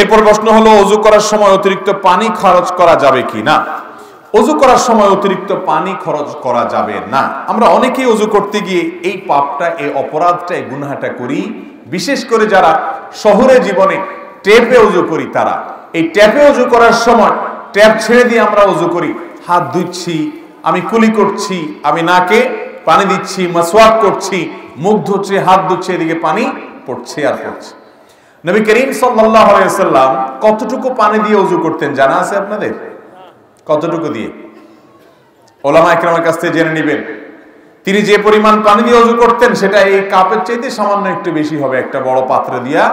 এরপর প্রশ্ন হলো, অজু করার সময় অতিরিক্ত পানি খরচ করা যাবে কি না? অজু করার সময় অতিরিক্ত পানি খরচ করা যাবে না। আমরা অনেকেই অজু করতে গিয়ে এই পাপটা, এই অপরাধটা, এই গুনহাটা করি। বিশেষ করে যারা শহরে জীবনে ট্যাপে উজু করি তারা। এই ট্যাপে উজু করার সময় ট্যাপ ছেড়ে দিয়ে আমরা উজু করি। হাত ধুচ্ছি, আমি কুলি করছি, আমি নাকে পানি দিচ্ছি, মাসওয়াক করছি, মুখ ধুচ্ছে, হাত ধুচ্ছে, এদিকে পানি পড়ছে আর পড়ছে। নবী করিম সাল্লাম কতটুকু পানি দিয়ে অজু করতেন জানা আছে আপনাদের? কতটুকু দিয়ে? ওলামা একরামের কাছ থেকে জেনে নেবেন। তিনি যে পরিমাণ পানি দিয়ে অজু করতেন সেটা এই কাপের চাইতে সামান্য একটু বেশি হবে, একটা বড় পাত্রে দিয়া।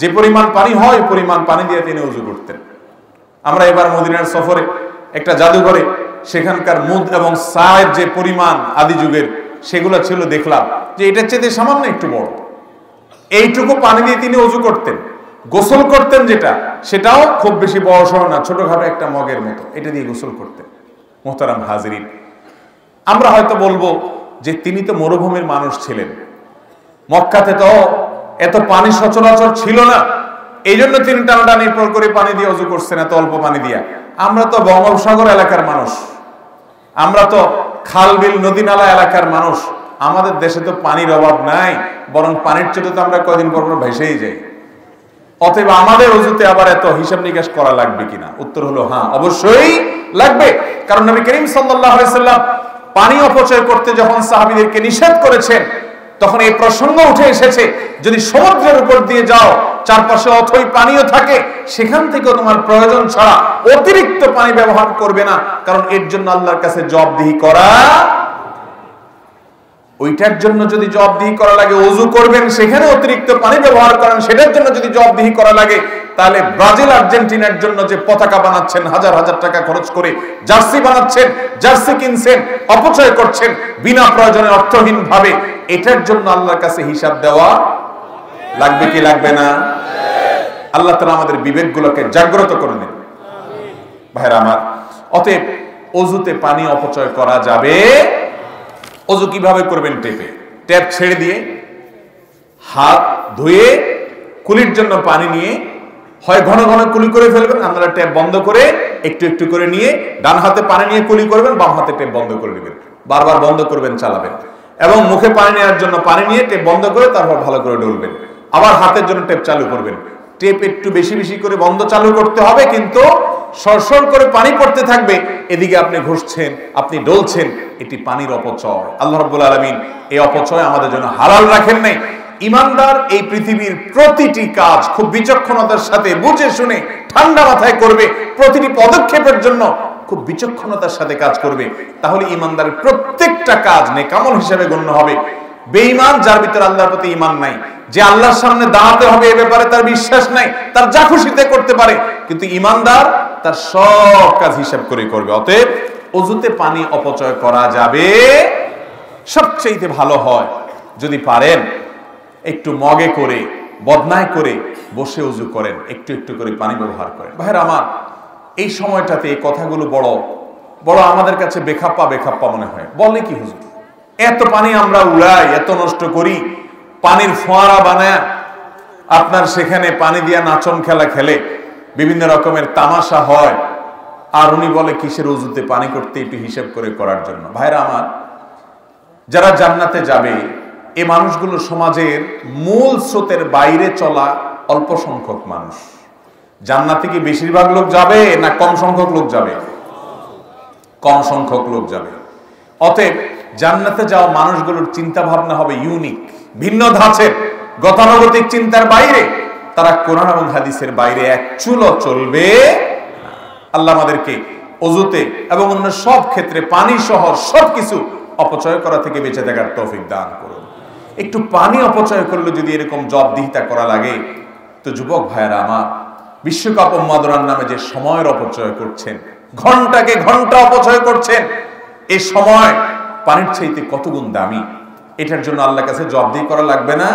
যে পরিমাণ পানি হয় পরিমাণ পানি দিয়ে তিনি উজু করতেন। আমরা এবার মদিনার সফরে, একটা জাদুঘরে, সেখানকার মুদ এবং সায়ের যে পরিমাণ আদি যুগের, সেগুলো ছিল দেখলাম যে এটার চাইতে সামান্য একটু বড়। এইটুকু পানি দিয়ে তিনি অজু করতেন। গোসল করতেন যেটা, সেটাও খুব বেশি বড় না, ছোটখাটো একটা মগের মতো। এটা দিয়ে গোসল করতেন, মোহতারাম হাজরিন। আমরা হয়তো বলব যে তিনি তো মরুভূমির মানুষ ছিলেন। মক্কাতে তো এত পানি সচরাচর ছিল না। এই জন্য তিনি টানাটানি করে পানি দিয়ে অজু করছেন, এত অল্প পানি দিয়া। আমরা তো বঙ্গোপসাগর এলাকার মানুষ। আমরা তো খাল বিল নদী নালা এলাকার মানুষ। আমাদের দেশে তো পানির অভাব নাই, বরং পানির চোটে তো আমরা কদিন পর পর ভেসেই যাই। অতএব আমাদের অজুতে আবার এত হিসাব নিকাশ করা লাগবে কিনা? উত্তর হলো হ্যাঁ অবশ্যই লাগবে। কারণ নবী করিম সাল্লাম পানি অপচয় করতে যখন সাহাবীদেরকে নিষেধ করেছেন, তখন এই প্রসঙ্গ উঠে এসেছে, যদি সমুদ্রের উপর দিয়ে যাও, চারপাশে অথই পানিও থাকে, সেখান থেকে তোমার প্রয়োজন ছাড়া অতিরিক্ত পানি ব্যবহার করবে না, কারণ এর জন্য আল্লাহর কাছে জবাবদিহি করা ওইটার জন্য যদি জবাবদিহি করা লাগে, অজু করবেন সেখানে অতিরিক্ত পানি ব্যবহার করেন, সেটার জন্য যদি জবাবদিহি করা লাগে, তাহলে ব্রাজিল, আর্জেন্টিনার জন্য যে পতাকা বানাচ্ছেন, হাজার হাজার টাকা খরচ করে জার্সি বানাচ্ছেন, জার্সি কিনছেন, অপচয় করছেন, বিনা প্রয়োজনে অর্থহীন ভাবে এটার জন্য আল্লাহর কাছে হিসাব দেওয়া লাগবে কি লাগবে না? আল্লাহ তালা আমাদের বিবেকগুলোকে জাগ্রত করে নেন। ভাইরা আমার, অতএব অজুতে পানি অপচয় করা যাবে অজু কীভাবে করবেন টেপে? ট্যাপ ছেড়ে দিয়ে হাত ধুয়ে কুলির জন্য পানি নিয়ে হয় ঘন ঘন কুলি করে ফেলবেন, আপনারা ট্যাপ বন্ধ করে একটু একটু করে নিয়ে ডান হাতে পানি নিয়ে কুলি করবেন, বাম হাতে ট্যাপ বন্ধ করে নেবেন। বারবার বন্ধ করবেন, চালাবেন। এবং মুখে পানি নেওয়ার জন্য পানি নিয়ে টেপ বন্ধ করে তারপর ভালো করে ডলবেন। আবার হাতের জন্য টেপ চালু করবেন। টেপ একটু বেশি বেশি করে বন্ধ চালু করতে হবে, কিন্তু সরসর করে পানি পড়তে থাকবে। এদিকে আপনি ঘুষছেন, আপনি ডলছেন, এটি পানির অপচয়। আল্লাহ রব্বুল আলমিন এই অপচয় আমাদের জন্য হালাল রাখেন নাই। ইমানদার এই পৃথিবীর প্রতিটি কাজ খুব বিচক্ষণতার সাথে বুঝে শুনে ঠান্ডা মাথায় করবে, প্রতিটি পদক্ষেপের জন্য খুব বিচক্ষণতার সাথে কাজ করবে। তাহলে ইমানদারের প্রত্যেকটা কাজ নেকামল হিসেবে গণ্য হবে। বেঈমান, যার ভিতরে আল্লাহর প্রতি ইমান নাই, যে আল্লাহর সামনে দাঁড়াতে হবে এ ব্যাপারে তার বিশ্বাস নাই, তার যা খুশিতে করতে পারে। কিন্তু ইমানদার তার সব কাজ হিসাব করে করবে। অতএব অজুতে পানি অপচয় করা যাবে। সবচেয়ে ভালো হয় যদি পারেন একটু মগে করে, বদনায় করে বসে উজু করেন, একটু একটু করে পানি ব্যবহার করেন। ভাইয়ের আমার, এই সময়টাতে এই কথাগুলো বড় বড় আমাদের কাছে বেখাপ্পা বেখাপ্পা মনে হয়। বলে কি হুজুর? এত পানি আমরা উড়াই, এত নষ্ট করি, পানির ফোয়ারা বানায়, আপনার সেখানে পানি দিয়া নাচন খেলা খেলে বিভিন্ন রকমের তামাশা হয়। আর উনি বলে, কিসের উজুতে পানি করতে একটু হিসেব করে করার জন্য? ভাইরা আমার, যারা জান্নাতে যাবে, এ মানুষগুলো সমাজের মূল স্রোতের বাইরে চলা অল্প সংখ্যক মানুষ। জান্নাতে কি বেশিরভাগ লোক যাবে, না কম সংখ্যক লোক যাবে? কম সংখ্যক লোক যাবে। অতএব জান্নাতে যাওয়া মানুষগুলোর চিন্তা ভাবনা হবে ইউনিক, ভিন্ন ধাঁচের, গতানুগতিক চিন্তার বাইরে। তারা কোরআন এবং হাদিসের বাইরে এক চুলো চলবে আল্লাহ আমাদেরকে অজুতে এবং অন্য সব ক্ষেত্রে পানি সহ সবকিছু অপচয় করা থেকে বেঁচে থাকার তৌফিক দান করুন। একটু পানি অপচয় করলে যদি এরকম জবাবদিহিতা করা লাগে, তো যুবক ভাইয়েরা আমার, বিশ্বকাপ মাদরার নামে যে সময়ের অপচয় করছেন, ঘন্টাকে ঘণ্টা অপচয় করছেন এই সময় পানির চাইতে কত গুণ দামি? এটার জন্য আল্লাহ কাছে জবাবদিহি করা লাগবে না?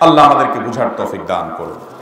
আল্লাহ আমাদেরকে বুঝার তফিক দান করুন।